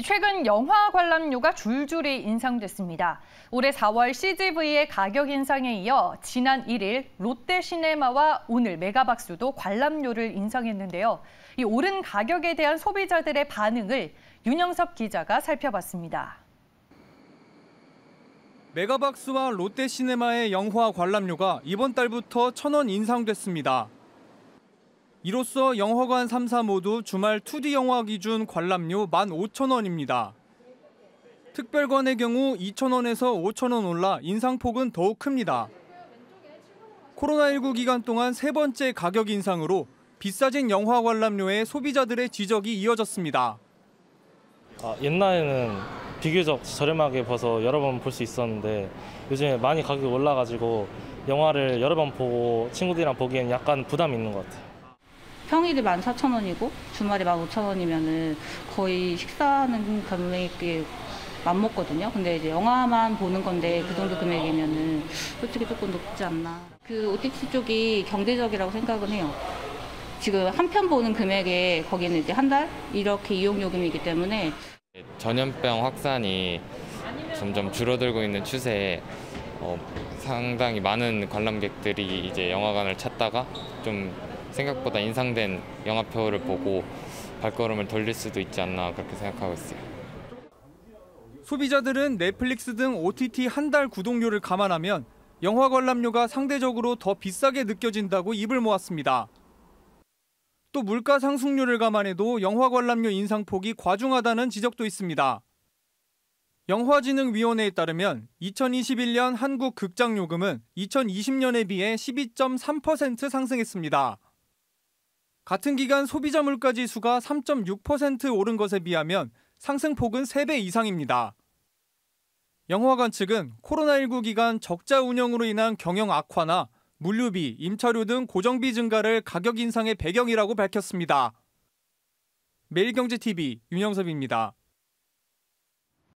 최근 영화 관람료가 줄줄이 인상됐습니다. 올해 4월 CGV의 가격 인상에 이어 지난 1일 롯데시네마와 오늘 메가박스도 관람료를 인상했는데요. 이 오른 가격에 대한 소비자들의 반응을 윤영섭 기자가 살펴봤습니다. 메가박스와 롯데시네마의 영화 관람료가 이번 달부터 1,000원 인상됐습니다. 이로써 영화관 3사 모두 주말 2D 영화 기준 관람료 15,000원입니다. 특별관의 경우 2,000원에서 5,000원 올라 인상폭은 더욱 큽니다. 코로나19 기간 동안 세 번째 가격 인상으로 비싸진 영화 관람료에 소비자들의 지적이 이어졌습니다. 아, 옛날에는 비교적 저렴하게 봐서 여러 번 볼 수 있었는데 요즘에 많이 가격이 올라가지고 영화를 여러 번 보고 친구들이랑 보기엔 약간 부담이 있는 것 같아요. 평일이 14,000원이고 주말이 15,000원이면은 거의 식사하는 금액이 맞먹거든요. 근데 이제 영화만 보는 건데 그 정도 금액이면은 솔직히 조금 높지 않나. 그 OTT 쪽이 경제적이라고 생각은 해요. 지금 한 편 보는 금액에 거기는 이제 한 달 이렇게 이용 요금이기 때문에 전염병 확산이 점점 줄어들고 있는 추세에 어, 상당히 많은 관람객들이 이제 영화관을 찾다가 좀 생각보다 인상된 영화표를 보고 발걸음을 돌릴 수도 있지 않나 그렇게 생각하고 있어요. 소비자들은 넷플릭스 등 OTT 한 달 구독료를 감안하면 영화 관람료가 상대적으로 더 비싸게 느껴진다고 입을 모았습니다. 또 물가 상승률을 감안해도 영화 관람료 인상폭이 과중하다는 지적도 있습니다. 영화진흥위원회에 따르면 2021년 한국 극장 요금은 2020년에 비해 12.3% 상승했습니다. 같은 기간 소비자 물가 지수가 3.6% 오른 것에 비하면 상승폭은 3배 이상입니다. 영화관 측은 코로나19 기간 적자 운영으로 인한 경영 악화나 물류비, 임차료 등 고정비 증가를 가격 인상의 배경이라고 밝혔습니다. 매일경제TV 윤영섭입니다.